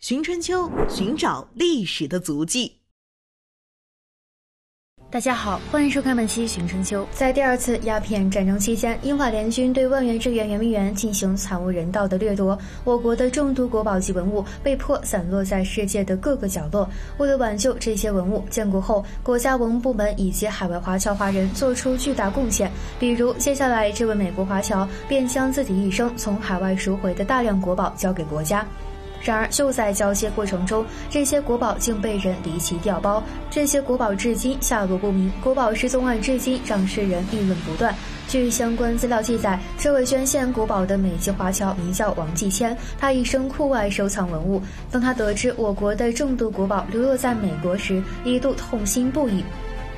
寻春秋，寻找历史的足迹。大家好，欢迎收看本期《寻春秋》。在第二次鸦片战争期间，英法联军对万源之源圆明园进行惨无人道的掠夺，我国的众多国宝级文物被迫散落在世界的各个角落。为了挽救这些文物，建国后国家文物部门以及海外华侨华人做出巨大贡献。比如，接下来这位美国华侨便将自己一生从海外赎回的大量国宝交给国家。然而，就在交接过程中，这些国宝竟被人离奇调包。这些国宝至今下落不明，国宝失踪案至今让世人议论不断。据相关资料记载，这位捐献国宝的美籍华侨名叫王继谦，他一生酷爱收藏文物。当他得知我国的众多国宝流落在美国时，一度痛心不已。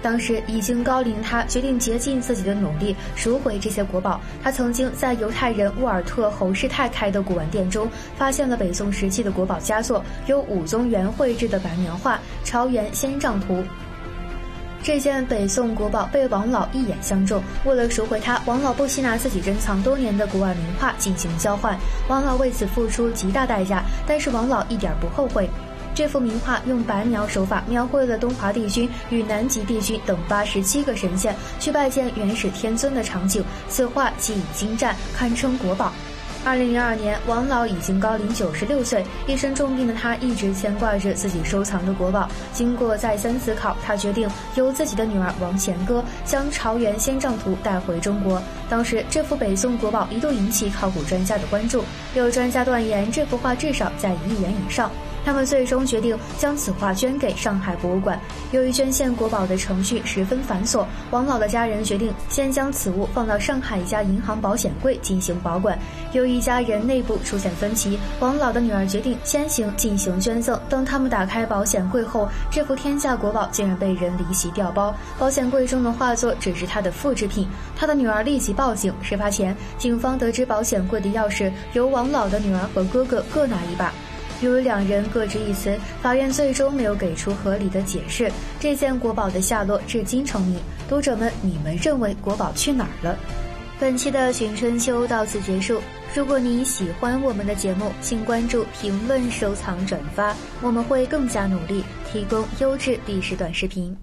当时已经高龄，他决定竭尽自己的努力赎回这些国宝。他曾经在犹太人沃尔特侯世泰开的古玩店中，发现了北宋时期的国宝佳作，有武宗元绘制的白描画《朝元仙丈图》。这件北宋国宝被王老一眼相中，为了赎回它，王老不惜拿自己珍藏多年的古玩名画进行交换。王老为此付出极大代价，但是王老一点不后悔。这幅名画用白描手法描绘了东华帝君与南极帝君等八十七个神仙去拜见元始天尊的场景，此画技艺精湛，堪称国宝。二零零二年，王老已经高龄九十六岁，一身重病的他一直牵挂着自己收藏的国宝。经过再三思考，他决定由自己的女儿王贤歌将《朝元仙丈图》带回中国。当时，这幅北宋国宝一度引起考古专家的关注，有专家断言这幅画至少在一亿元以上。他们最终决定将此画捐给上海博物馆。由于捐献国宝的程序十分繁琐，王老的家人决定先将此物放到上海一家银行保险柜进行保管。由于一家人内部出现分歧，王老的女儿决定先行进行捐赠。当他们打开保险柜后，这幅天价国宝竟然被人离奇调包，保险柜中的画作只是他的复制品。他的女儿立即报警。事发前，警方得知保险柜的钥匙由王老的女儿和哥哥各拿一把。由于两人各执一词，法院最终没有给出合理的解释。这件国宝的下落至今成谜。读者们，你们认为国宝去哪儿了？本期的寻春秋到此结束。如果你喜欢我们的节目，请关注、评论、收藏、转发，我们会更加努力提供优质历史短视频。